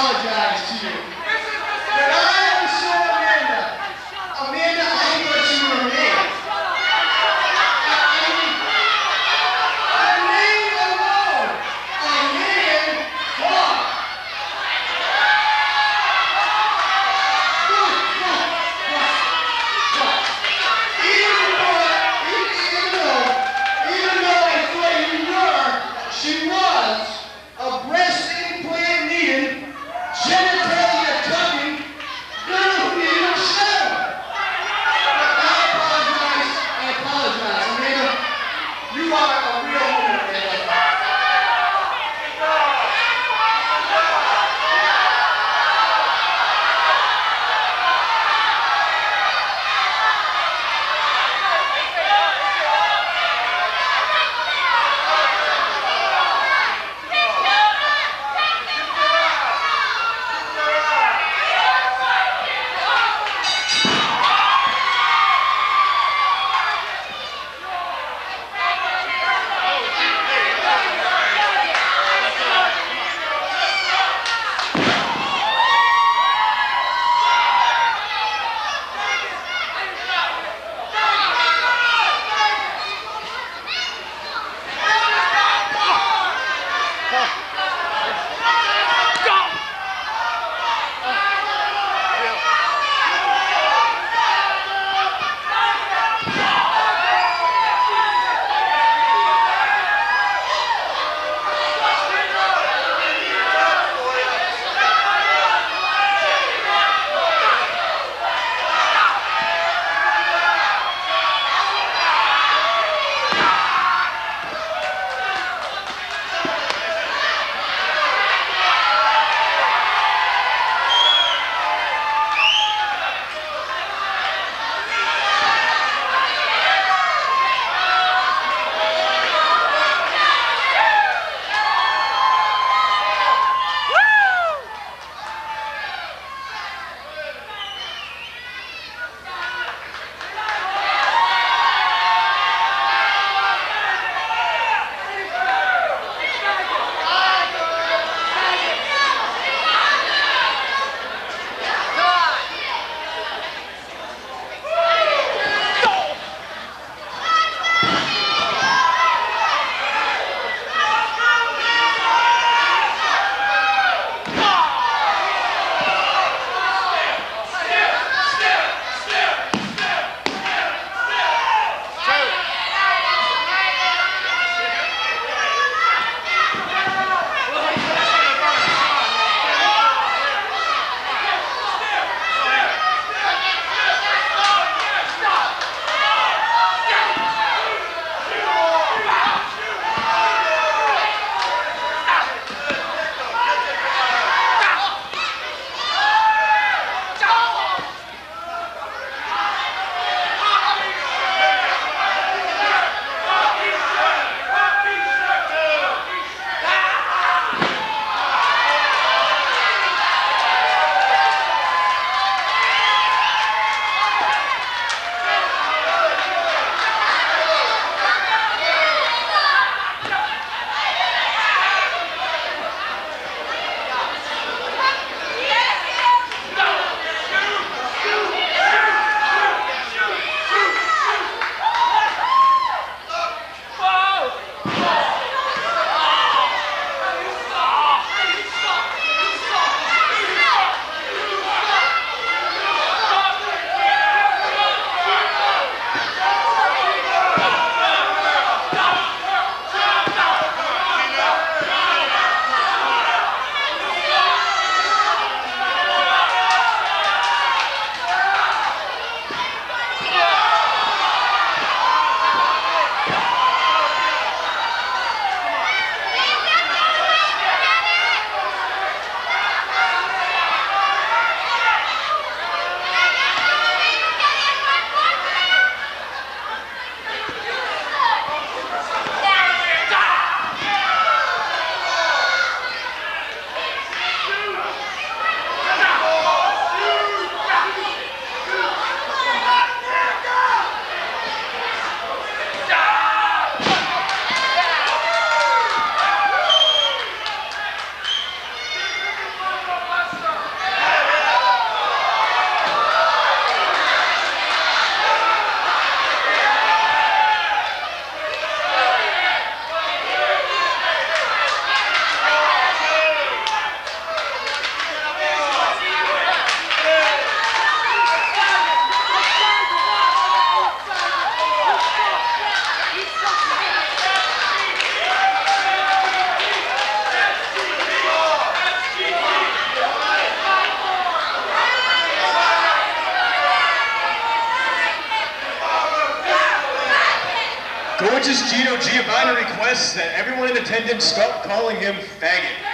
apologize Yeah. Much as Gino Giovanni requests that everyone in attendance stop calling him faggot.